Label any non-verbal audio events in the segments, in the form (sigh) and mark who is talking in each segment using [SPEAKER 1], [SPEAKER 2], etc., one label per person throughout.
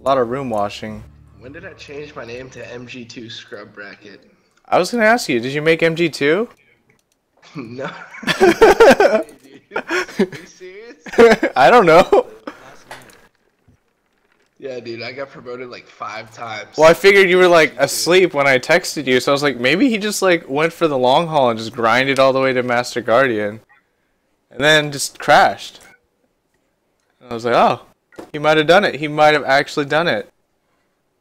[SPEAKER 1] A lot of room washing.
[SPEAKER 2] When did I change my name to MG2 Scrub Bracket?
[SPEAKER 1] I was gonna ask you, did you make MG2? (laughs)
[SPEAKER 2] no. (laughs) Are you serious? (laughs)
[SPEAKER 1] I don't know.
[SPEAKER 2] Yeah, dude, I got promoted like five times.
[SPEAKER 1] Well, I figured you were like asleep when I texted you, so I was like, maybe he just like went for the long haul and just grinded all the way to Master Guardian, and then just crashed. I was like, oh, he might have done it. He might have actually done it.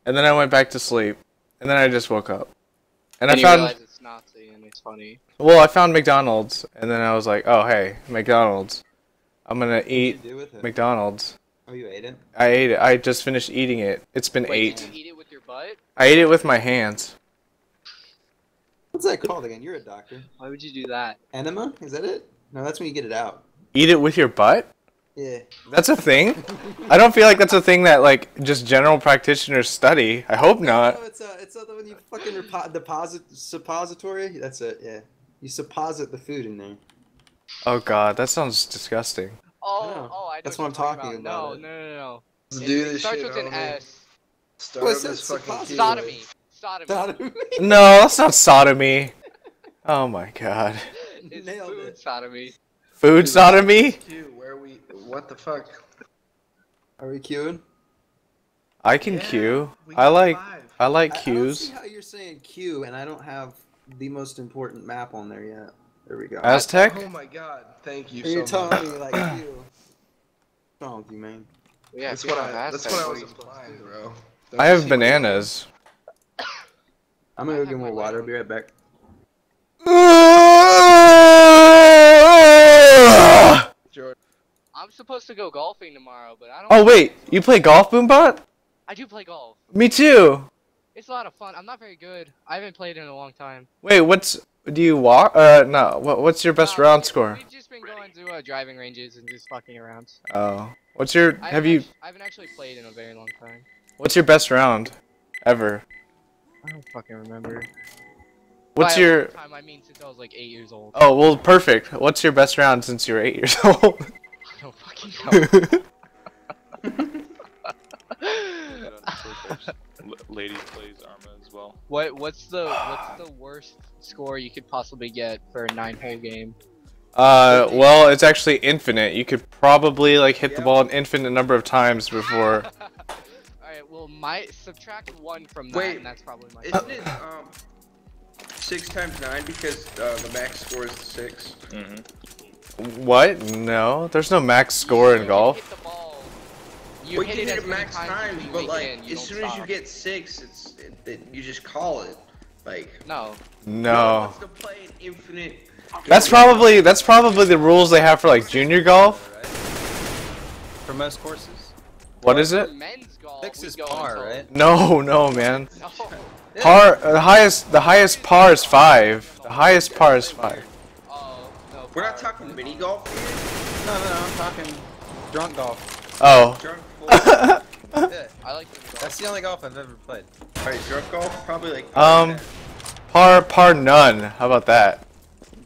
[SPEAKER 1] And then I went back to sleep, and then I just woke up, and,
[SPEAKER 3] And
[SPEAKER 1] I
[SPEAKER 3] you
[SPEAKER 1] found
[SPEAKER 3] realize it's Nazi and it's funny.
[SPEAKER 1] well, I found McDonald's, and then I was like, oh hey, McDonald's. I'm gonna
[SPEAKER 4] What did you
[SPEAKER 1] eat
[SPEAKER 4] do with it?
[SPEAKER 1] McDonald's.
[SPEAKER 4] Oh, you ate it?
[SPEAKER 1] I ate it. I just finished eating it. It's been
[SPEAKER 3] Wait,
[SPEAKER 1] eight.
[SPEAKER 3] did you eat it with your butt?
[SPEAKER 1] I ate it with my hands.
[SPEAKER 4] What's that called again? You're a doctor.
[SPEAKER 3] Why would you do that?
[SPEAKER 4] Enema? Is that it? No, that's when you get it out.
[SPEAKER 1] Eat it with your butt?
[SPEAKER 4] Yeah.
[SPEAKER 1] That's a thing? I don't feel like that's a thing that like just general practitioners study. I hope not.
[SPEAKER 4] No, it's uh, it's uh, when you fucking repo- deposit suppository. That's it. Yeah. You supposit the food in there.
[SPEAKER 1] Oh god, that sounds disgusting.
[SPEAKER 3] Oh,
[SPEAKER 4] know.
[SPEAKER 3] oh, I know
[SPEAKER 4] That's
[SPEAKER 3] what
[SPEAKER 4] what I'm talking
[SPEAKER 3] No,
[SPEAKER 4] about.
[SPEAKER 3] no, no, no.
[SPEAKER 2] Let's
[SPEAKER 3] It,
[SPEAKER 2] do
[SPEAKER 3] it
[SPEAKER 2] this
[SPEAKER 3] starts
[SPEAKER 2] shit,
[SPEAKER 3] with an. S.
[SPEAKER 2] Start
[SPEAKER 4] What's
[SPEAKER 2] this
[SPEAKER 4] that?
[SPEAKER 2] fucking
[SPEAKER 3] Sodomy. Sodomy.
[SPEAKER 4] Sodomy. (laughs)
[SPEAKER 1] No, that's not sodomy. Oh my god.
[SPEAKER 3] It's
[SPEAKER 4] Nailed
[SPEAKER 3] food
[SPEAKER 4] it.
[SPEAKER 3] sodomy.
[SPEAKER 1] Food sodomy?
[SPEAKER 2] Q, where we? What the fuck?
[SPEAKER 4] Are we queuing?
[SPEAKER 1] I can
[SPEAKER 2] Yeah,
[SPEAKER 1] queue. I like
[SPEAKER 2] five.
[SPEAKER 1] I like
[SPEAKER 4] I, I don't
[SPEAKER 1] queues.
[SPEAKER 4] see how you're saying queue and I don't have the most important map on there yet. There we go.
[SPEAKER 1] Aztec?
[SPEAKER 2] Oh my god! Thank you
[SPEAKER 4] Or you're
[SPEAKER 2] so much.
[SPEAKER 4] telling me like Q. What's wrong with you, man?
[SPEAKER 3] Yeah,
[SPEAKER 2] That's
[SPEAKER 3] if
[SPEAKER 2] what I.
[SPEAKER 3] have
[SPEAKER 2] That's what I
[SPEAKER 3] what
[SPEAKER 2] was
[SPEAKER 3] are you supposed to
[SPEAKER 2] implying, bro. Don't
[SPEAKER 1] I have bananas.
[SPEAKER 4] I'm gonna go get more water. I'll be right back.
[SPEAKER 3] I'm supposed to go golfing tomorrow, but I don't.
[SPEAKER 1] Oh wait, you play golf, Boombot?
[SPEAKER 3] I do play golf.
[SPEAKER 1] Me too.
[SPEAKER 3] It's a lot of fun. I'm not very good. I haven't played in a long time.
[SPEAKER 1] Wait, what's do you walk? Uh, no. What, what's your best
[SPEAKER 3] Uh,
[SPEAKER 1] round score?
[SPEAKER 3] We've just been going to uh, driving ranges and just fucking around.
[SPEAKER 1] Oh, what's your?
[SPEAKER 3] I
[SPEAKER 1] Have you?
[SPEAKER 3] act- I haven't actually played in a very long time.
[SPEAKER 1] What's your best round, ever?
[SPEAKER 3] I don't fucking remember.
[SPEAKER 1] What's
[SPEAKER 3] By
[SPEAKER 1] your?
[SPEAKER 3] time? I mean since I was like eight years old.
[SPEAKER 1] Oh well, perfect. What's your best round since you were eight years (laughs) old?
[SPEAKER 3] I don't fucking (laughs) know.
[SPEAKER 5] Lady plays Arma as well.
[SPEAKER 3] what What's the What's the worst score you could possibly get for a nine hole game?
[SPEAKER 1] uh, well, it's actually infinite. You could probably like hit the ball an infinite number of times before. (laughs)
[SPEAKER 3] Alright, well, my subtract one from that,
[SPEAKER 2] Wait,
[SPEAKER 3] and that's probably my.
[SPEAKER 2] Isn't it um six times nine because uh, the max score is six?
[SPEAKER 5] Mm-hmm.
[SPEAKER 1] What? No, there's no max score in golf.
[SPEAKER 3] hit the ball. You
[SPEAKER 2] well,
[SPEAKER 3] hit
[SPEAKER 2] you can
[SPEAKER 3] as
[SPEAKER 2] hit it max
[SPEAKER 3] times
[SPEAKER 2] times, but like
[SPEAKER 3] in,
[SPEAKER 2] as
[SPEAKER 3] don't
[SPEAKER 2] soon as you get six, it's it, it, you just call it. Like
[SPEAKER 3] No.
[SPEAKER 1] No.
[SPEAKER 2] what's to play an infinite?
[SPEAKER 1] That's probably that's probably the rules they have for like junior golf.
[SPEAKER 6] For most courses.
[SPEAKER 1] What is
[SPEAKER 3] For
[SPEAKER 1] it?
[SPEAKER 3] men's golf,
[SPEAKER 6] Six is par,
[SPEAKER 3] until-
[SPEAKER 6] right?
[SPEAKER 1] No, no, man. (laughs)
[SPEAKER 3] No.
[SPEAKER 1] Par the highest the highest par is five. The highest par is five.
[SPEAKER 3] No.
[SPEAKER 2] We're not talking mini golf here.
[SPEAKER 6] No, no, no, I'm talking drunk golf.
[SPEAKER 1] Oh.
[SPEAKER 2] Drunk. (laughs)
[SPEAKER 6] Yeah,
[SPEAKER 3] I like golf.
[SPEAKER 6] that's the only golf I've ever played.
[SPEAKER 2] Alright, drunk golf probably like.
[SPEAKER 1] Um, par par none. How about that?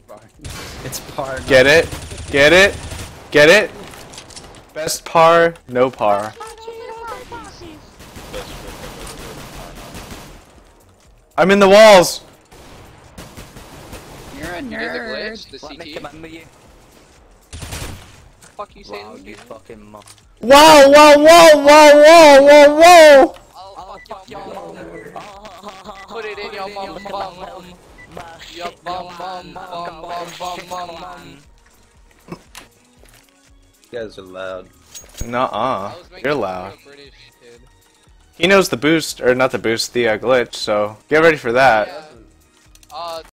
[SPEAKER 1] (laughs)
[SPEAKER 6] It's par. not-
[SPEAKER 1] Get it? Get it? Get it? Best par, no par. I'm in the walls.
[SPEAKER 6] You're a
[SPEAKER 3] You did the glitch, the
[SPEAKER 6] Let me
[SPEAKER 3] CT?
[SPEAKER 6] command you.
[SPEAKER 3] fuck you saying?
[SPEAKER 6] Wow, you fucking mo-
[SPEAKER 1] Wow! Wow! Wow! Wow! Wow! Wow! Wow!
[SPEAKER 3] I'll fuck your mom. Put it in your mom bum. Your bum bum bum bum bum bum bum.
[SPEAKER 6] You guys are loud.
[SPEAKER 1] Nuh-uh.
[SPEAKER 3] I was making
[SPEAKER 1] You're loud.
[SPEAKER 3] British.
[SPEAKER 1] He knows the boost, or not the boost, the uh, glitch. So get ready for that.
[SPEAKER 3] Yeah,